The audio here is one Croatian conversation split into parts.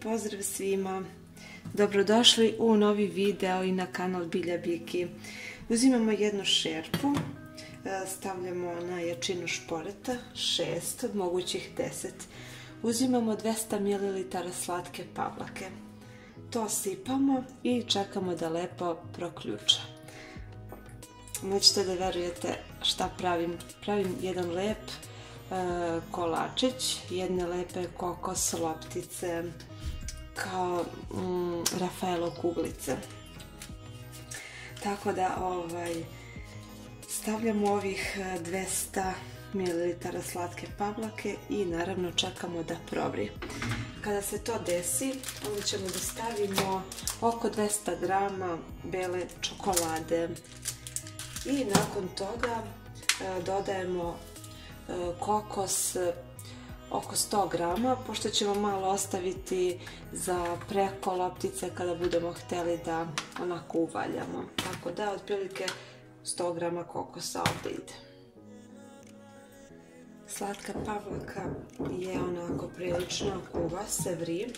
pozdrav svima! Dobrodošli u novi video i na kanal Bilja Biki. Uzimamo jednu šerpu, e, stavljamo na jačinu šporeta, 6 od mogućih 10. Uzimamo 200 ml slatke pavlake. To sipamo i čekamo da lepo proključa. Nećete da verujete šta pravim. Pravim jedan lep E, kolačić, jedne lepe kokos loptice kao mm, Rafaelo kuglice. Tako da ovaj, stavljamo ovih 200 ml slatke pavlake i naravno čekamo da probri. Kada se to desi, onda ćemo da stavimo oko 200 grama bele čokolade i nakon toga e, dodajemo E, kokos e, oko 100 grama, pošto ćemo malo ostaviti za preko loptice kada budemo htjeli da onako uvaljamo. Tako da, otprilike 100 grama kokosa ovdje ide. Slatka pavlaka je onako prilično kuva, se vri.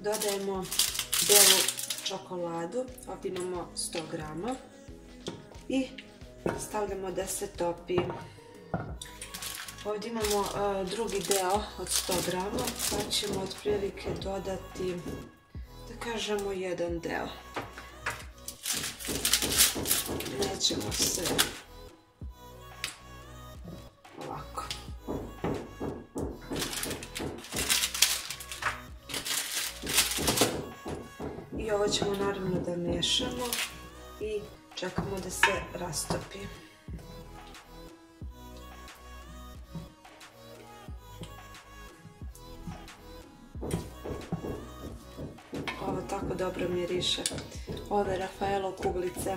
Dodajemo belu čokoladu, ovdje imamo 100 grama i stavljamo da se topi Ovdje imamo e, drugi deo od 100 grama, pa ćemo otprilike dodati, da kažemo, jedan deo. Nećemo se ovako. I ovo ćemo naravno da mešamo i čekamo da se rastopi. Tako dobro miriše. Ove Rafaelo kuglice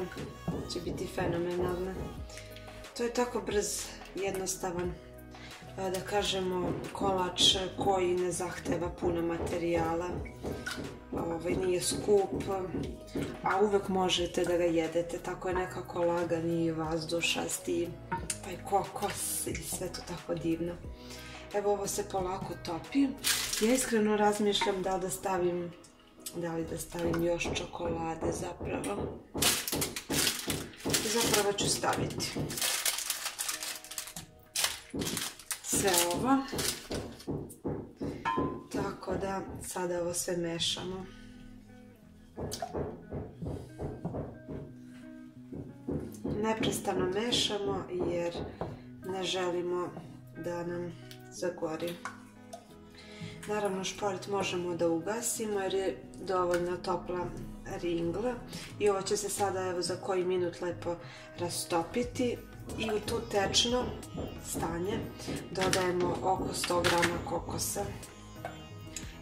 će biti fenomenalne. To je tako brz, jednostavan, da kažemo, kolač koji ne zahteva puno materijala. Ovaj, nije skup, a uvek možete da ga jedete. Tako je nekako lagan i vazdušasti, taj kokos i sve to tako divno. Evo ovo se polako topi. Ja iskreno razmišljam da da stavim da li da stavim još čokolade zapravo. Zapravo ću staviti sve ovo. Tako da sada ovo sve mešamo. Neprestano mešamo jer ne želimo da nam zagori. Naravno šporet možemo da ugasimo jer je dovoljno topla ringla. I ovo će se sada evo za koji minut lepo rastopiti. I u tu tečno stanje dodajemo oko 100 grama kokosa.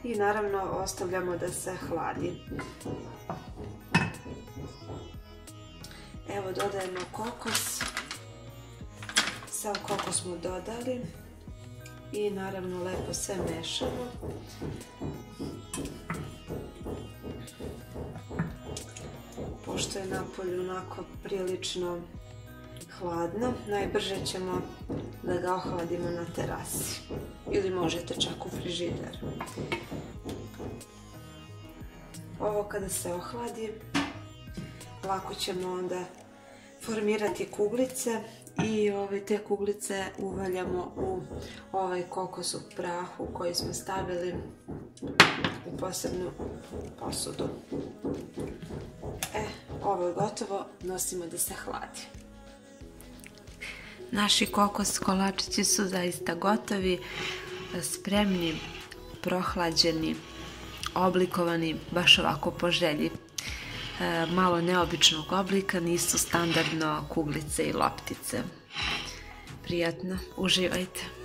I naravno ostavljamo da se hladi. Evo dodajemo kokos, sam kokos smo dodali i naravno lepo sve mešamo. Pošto je napolju onako prilično hladno, najbrže ćemo da ga ohladimo na terasi. Ili možete čak u frižider. Ovo kada se ohladi, lako ćemo onda formirati kuglice i ove te kuglice uvaljamo u ovaj kokos u prahu koji smo stavili u posebnu posudu. E, ovo je gotovo, nosimo da se hladi. Naši kokos kolačići su zaista gotovi, spremni, prohlađeni, oblikovani baš ovako po želji. E, malo neobičnog oblika, nisu standardno kuglice i loptice. Prijatno, uživajte.